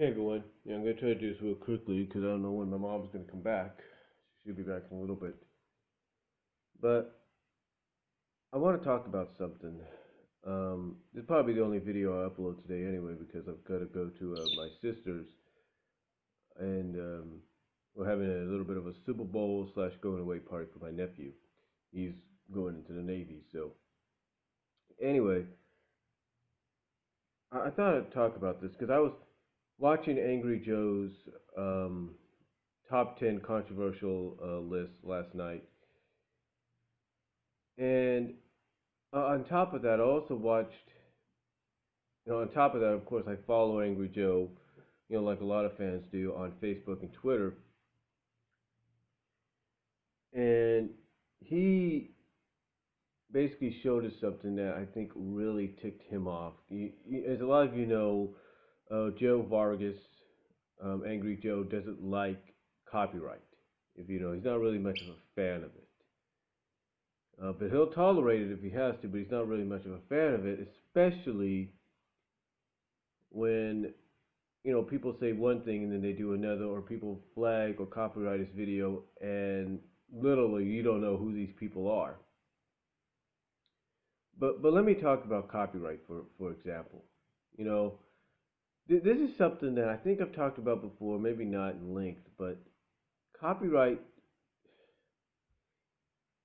Hey everyone, yeah, I'm gonna try to do this real quickly because I don't know when my mom's gonna come back. She'll be back in a little bit. But I want to talk about something. Um, this is probably the only video I upload today anyway because I've got to go to uh, my sister's and um, we're having a little bit of a Super Bowl slash going away party for my nephew. He's going into the Navy, so anyway, I, I thought I'd talk about this because I was watching Angry Joe's um, top 10 controversial uh, list last night. And uh, on top of that, I also watched, you know, on top of that, of course, I follow Angry Joe, you know, like a lot of fans do on Facebook and Twitter. And he basically showed us something that I think really ticked him off. He, he, as a lot of you know, uh, Joe Vargas, um, Angry Joe, doesn't like copyright. If you know, he's not really much of a fan of it. Uh, but he'll tolerate it if he has to, but he's not really much of a fan of it, especially when you know people say one thing and then they do another, or people flag or copyright his video, and literally you don't know who these people are. But but let me talk about copyright for for example. You know, this is something that I think I've talked about before, maybe not in length, but copyright.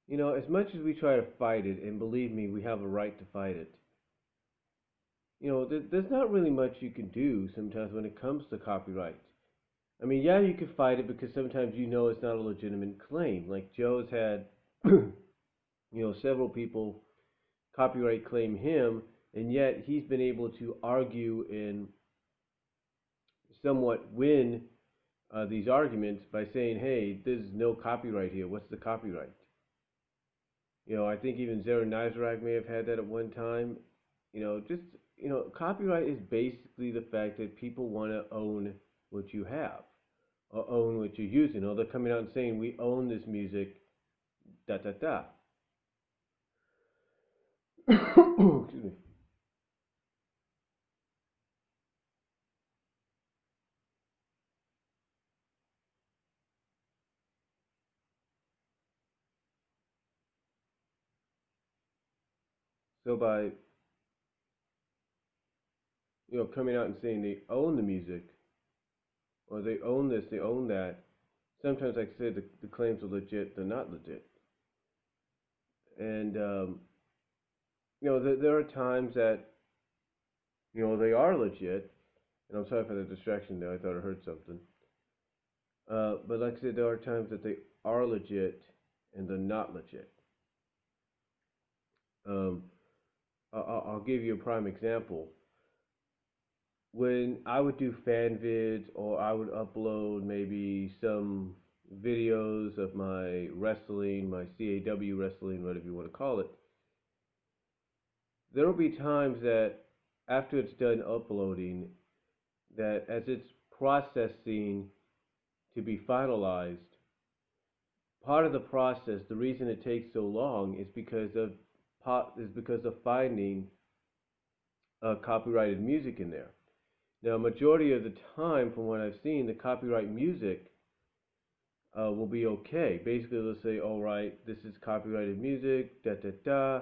You know, as much as we try to fight it, and believe me, we have a right to fight it. You know, th- there's not really much you can do sometimes when it comes to copyright. I mean, yeah, you can fight it because sometimes you know it's not a legitimate claim. Like Joe's had, you know, several people copyright claim him, and yet he's been able to argue and somewhat win uh, these arguments by saying, hey, there's no copyright here. What's the copyright? You know, I think even Zara Nizrak may have had that at one time. You know, just, you know, copyright is basically the fact that people want to own what you have or own what you're using. Or they're coming out and saying, we own this music, da da da. Excuse me. So by you know coming out and saying they own the music, or they own this, they own that, sometimes like I said, the, the claims are legit, they're not legit. And um, you know, there, there are times that you know they are legit. And I'm sorry for the distraction there. I thought I heard something. Uh, but like I said, there are times that they are legit and they're not legit. Um, I'll give you a prime example. When I would do fan vids or I would upload maybe some videos of my wrestling, my CAW wrestling, whatever you want to call it, there will be times that after it's done uploading, that as it's processing to be finalized, part of the process, the reason it takes so long is because of is because of finding uh, copyrighted music in there. Now, majority of the time, from what I've seen, the copyright music uh, will be okay. Basically, they'll say, "All right, this is copyrighted music." Da da da.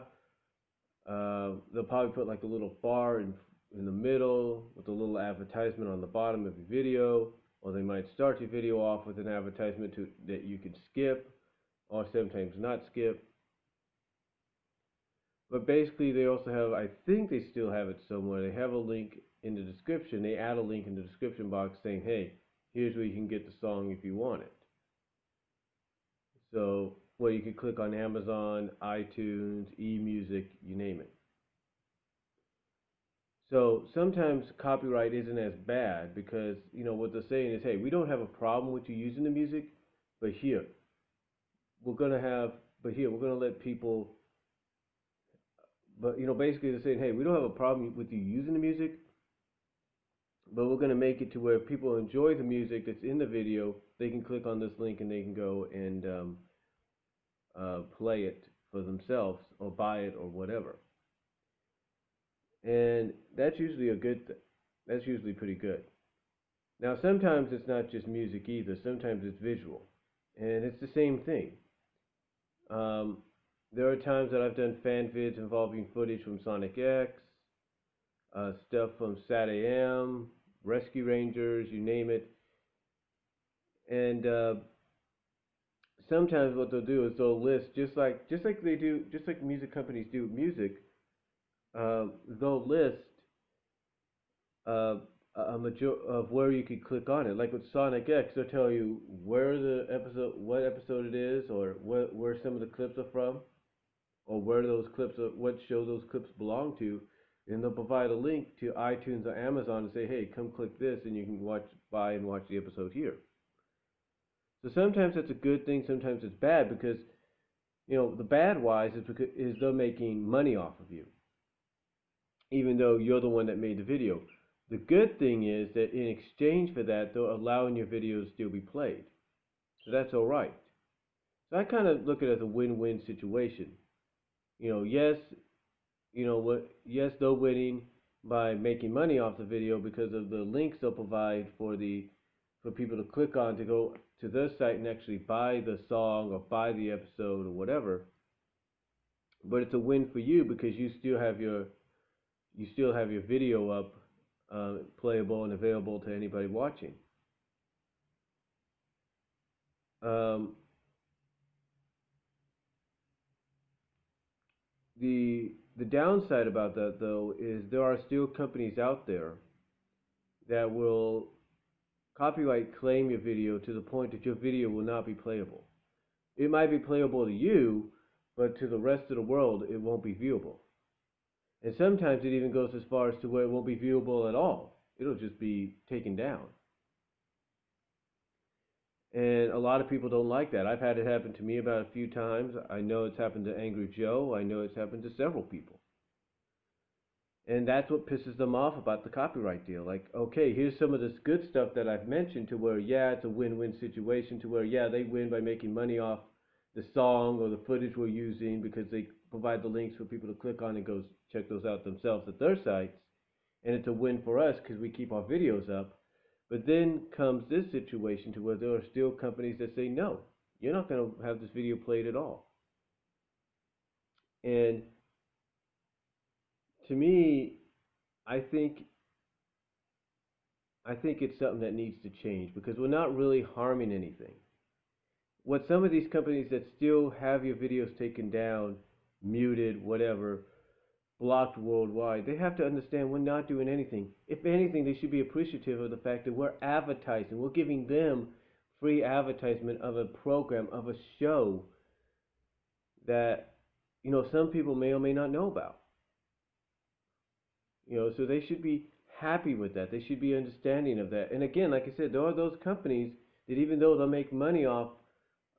Uh, they'll probably put like a little bar in in the middle with a little advertisement on the bottom of your video, or they might start your video off with an advertisement to, that you can skip, or sometimes not skip. But basically, they also have, I think they still have it somewhere. They have a link in the description. They add a link in the description box saying, hey, here's where you can get the song if you want it. So, well, you can click on Amazon, iTunes, eMusic, you name it. So sometimes copyright isn't as bad because, you know, what they're saying is, hey, we don't have a problem with you using the music, but here, we're going to have, but here, we're going to let people but you know, basically they're saying, hey, we don't have a problem with you using the music, but we're going to make it to where people enjoy the music that's in the video. They can click on this link and they can go and um, uh, play it for themselves or buy it or whatever. And that's usually a good. Th- that's usually pretty good. Now, sometimes it's not just music either. Sometimes it's visual, and it's the same thing. Um, there are times that I've done fan vids involving footage from Sonic X, uh, stuff from SatAM, Rescue Rangers, you name it. And uh, sometimes what they'll do is they'll list just like just like they do, just like music companies do music. Uh, they'll list uh, a major of where you could click on it. Like with Sonic X, they'll tell you where the episode, what episode it is, or where some of the clips are from, or where those clips are, what show those clips belong to, and they'll provide a link to iTunes or Amazon and say, hey, come click this, and you can watch, buy and watch the episode here. So sometimes that's a good thing, sometimes it's bad because, you know, the bad wise is because is they're making money off of you, even though you're the one that made the video. The good thing is that in exchange for that, they're allowing your videos to still be played. So that's all right. So I kind of look at it as a win-win situation. You know, yes, you know what? Yes, they're winning by making money off the video because of the links they'll provide for the for people to click on to go to their site and actually buy the song or buy the episode or whatever. But it's a win for you because you still have your you still have your video up uh, playable and available to anybody watching. Um, the the downside about that though is there are still companies out there that will copyright claim your video to the point that your video will not be playable. It might be playable to you, but to the rest of the world it won't be viewable. And sometimes it even goes as far as to where it won't be viewable at all. It'll just be taken down. And a lot of people don't like that. I've had it happen to me about a few times. I know it's happened to Angry Joe. I know it's happened to several people. And that's what pisses them off about the copyright deal. Like, okay, here's some of this good stuff that I've mentioned to where, yeah, it's a win win situation, to where, yeah, they win by making money off the song or the footage we're using because they provide the links for people to click on and go check those out themselves at their sites. And it's a win for us because we keep our videos up. But then comes this situation to where there are still companies that say, no, you're not going to have this video played at all. And to me, I think I think it's something that needs to change because we're not really harming anything what some of these companies that still have your videos taken down, muted, whatever, blocked worldwide, they have to understand we're not doing anything. If anything, they should be appreciative of the fact that we're advertising. We're giving them free advertisement of a program, of a show that, you know, some people may or may not know about. You know, so they should be happy with that. They should be understanding of that. And again, like I said, there are those companies that even though they'll make money off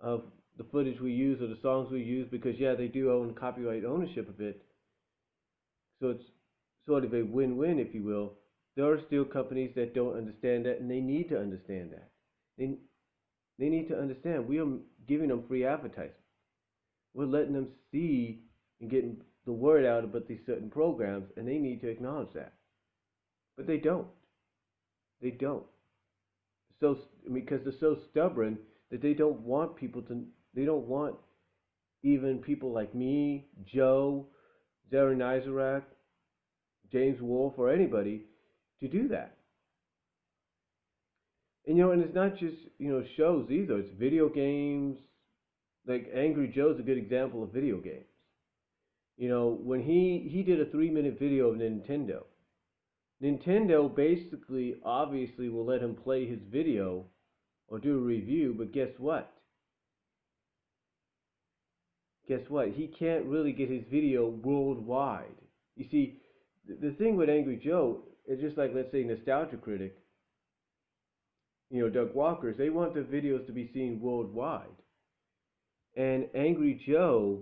of the footage we use or the songs we use because yeah they do own copyright ownership of it so it's sort of a win-win if you will. There are still companies that don't understand that and they need to understand that. They, they need to understand we are giving them free advertising. We're letting them see and getting the word out about these certain programs and they need to acknowledge that. But they don't. They don't. So because they're so stubborn that they don't want people to, they don't want even people like me, Joe, Darren Nizarak, James Rolfe, or anybody to do that. And you know, and it's not just you know shows either. It's video games. Like Angry Joe's a good example of video games. You know, when he he did a three minute video of Nintendo. Nintendo basically, obviously, will let him play his video or do a review, but guess what? Guess what? He can't really get his video worldwide. You see, the, thing with Angry Joe is just like, let's say, Nostalgia Critic, you know, Doug Walker's, they want the videos to be seen worldwide. And Angry Joe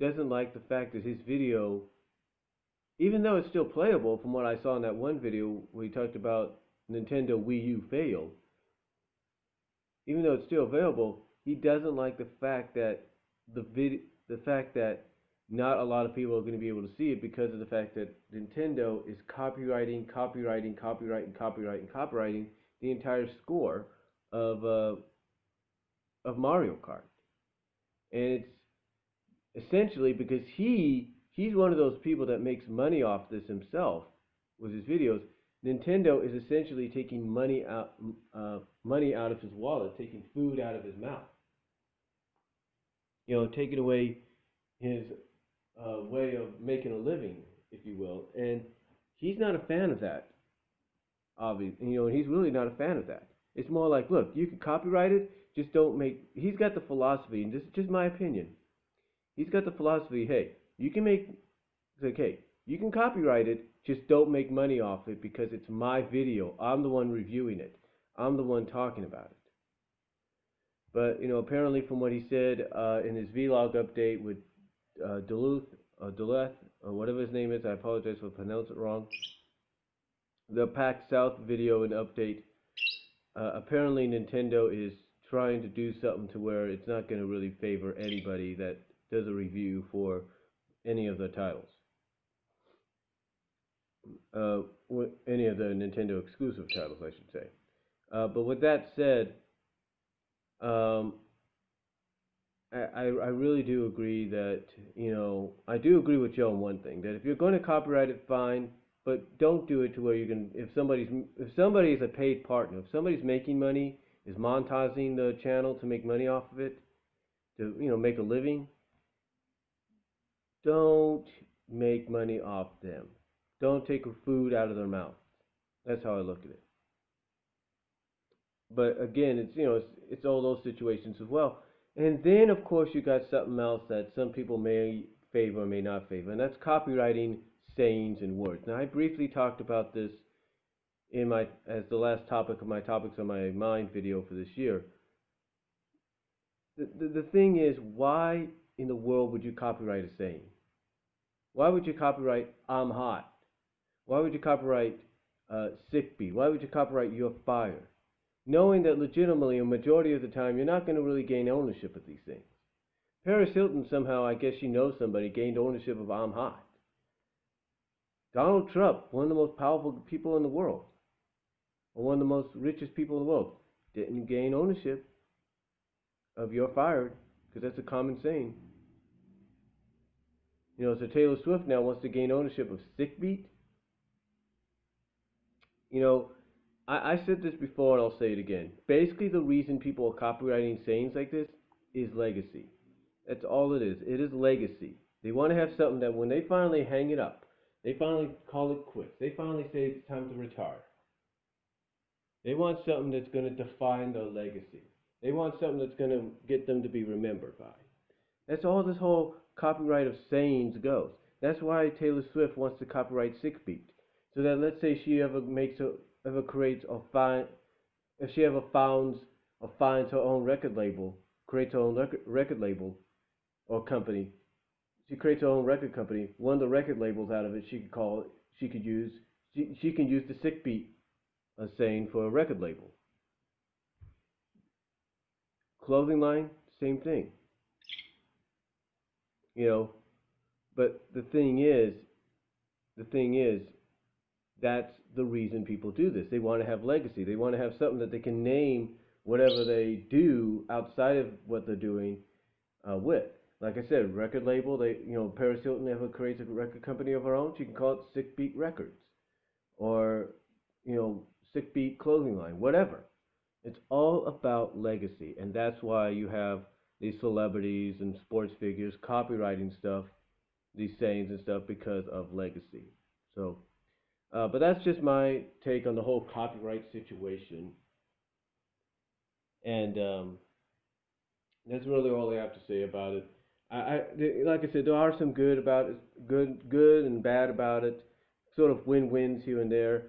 doesn't like the fact that his video, even though it's still playable from what I saw in that one video where he talked about Nintendo Wii U failed, even though it's still available, he doesn't like the fact that the vid, the fact that not a lot of people are going to be able to see it because of the fact that Nintendo is copyrighting, copyrighting, copyrighting, copyrighting, copyrighting the entire score of uh, of Mario Kart, and it's essentially because he he's one of those people that makes money off this himself with his videos. Nintendo is essentially taking money out uh, money out of his wallet, taking food out of his mouth. You know, taking away his uh, way of making a living, if you will, and he's not a fan of that. Obviously, you know, he's really not a fan of that. It's more like, look, you can copyright it, just don't make. He's got the philosophy, and this is just my opinion. He's got the philosophy, hey, you can make, it's like, hey, you can copyright it, just don't make money off it because it's my video. I'm the one reviewing it. I'm the one talking about it. But you know, apparently from what he said uh, in his vlog update with uh, Duluth, uh, Duluth, or whatever his name is, I apologize for pronouncing it wrong. The Pack South video and update. Uh, apparently, Nintendo is trying to do something to where it's not going to really favor anybody that does a review for any of the titles. Uh, any of the Nintendo exclusive titles, I should say. Uh, but with that said, um, I, I really do agree that, you know, I do agree with Joe on one thing, that if you're going to copyright it, fine, but don't do it to where you can, if somebody's, if somebody is a paid partner, if somebody's making money, is monetizing the channel to make money off of it, to, you know, make a living, don't make money off them. Don't take food out of their mouth. That's how I look at it. But again, it's you know it's it's all those situations as well. And then of course you got something else that some people may favor or may not favor, and that's copyrighting sayings and words. Now I briefly talked about this in my as the last topic of my topics on my mind video for this year. The, the, the thing is, why in the world would you copyright a saying? Why would you copyright I'm hot? Why would you copyright uh, sick? Why would you copyright you're fired? Knowing that legitimately, a majority of the time, you're not going to really gain ownership of these things. Paris Hilton somehow, I guess she knows somebody, gained ownership of I'm hot. Donald Trump, one of the most powerful people in the world, or one of the most richest people in the world, didn't gain ownership of you're fired, because that's a common saying. You know, so Taylor Swift now wants to gain ownership of Sick Beat. You know, I, I said this before and I'll say it again. Basically, the reason people are copyrighting sayings like this is legacy. That's all it is. It is legacy. They want to have something that when they finally hang it up, they finally call it quits. They finally say it's time to retire. They want something that's going to define their legacy. They want something that's going to get them to be remembered by. That's all this whole copyright of sayings goes. That's why Taylor Swift wants to copyright Sick Beat. So that let's say she ever makes a ever creates or find if she ever founds or finds her own record label, creates her own record, record label or company, she creates her own record company. One of the record labels out of it, she could call it. She could use. She she can use the sick beat, a uh, saying for a record label. Clothing line, same thing. You know, but the thing is, the thing is, that's the reason people do this. They want to have legacy. They want to have something that they can name whatever they do outside of what they're doing uh, with. Like I said, record label. They, you know, Paris Hilton ever creates a record company of her own. She can call it Sick Beat Records, or you know, Sick Beat Clothing Line, whatever. It's all about legacy, and that's why you have these celebrities and sports figures copyrighting stuff, these sayings and stuff because of legacy. So, uh, but that's just my take on the whole copyright situation. And um, that's really all I have to say about it. I, I like I said, there are some good about it, good, good and bad about it, sort of win-wins here and there.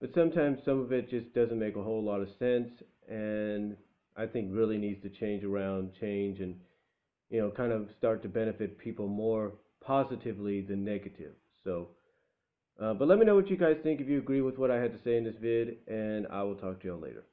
But sometimes some of it just doesn't make a whole lot of sense, and I think really needs to change around, change, and you know, kind of start to benefit people more positively than negative. So, uh, but let me know what you guys think if you agree with what I had to say in this vid, and I will talk to y'all later.